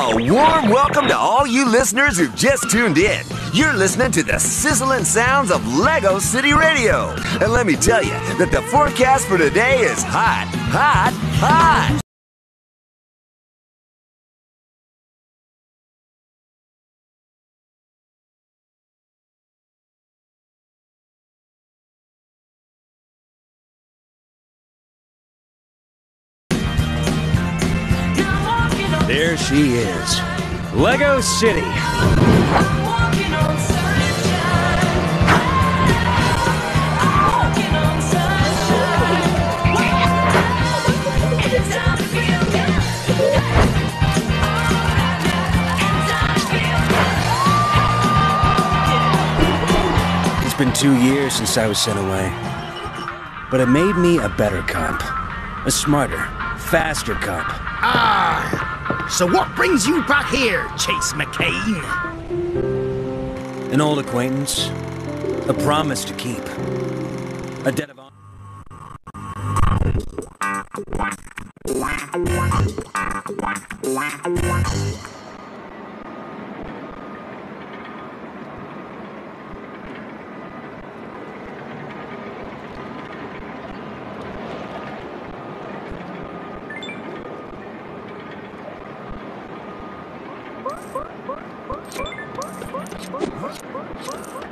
A warm welcome to all you listeners who've just tuned in. You're listening to the sizzling sounds of Lego City Radio. And let me tell you that the forecast for today is hot, hot, hot. There she is. Lego City. It's been two years since I was sent away. But it made me a better cop. A smarter, faster cop. Ah! So what brings you back here, Chase McCain? An old acquaintance. A promise to keep. A debt of honor. Huh?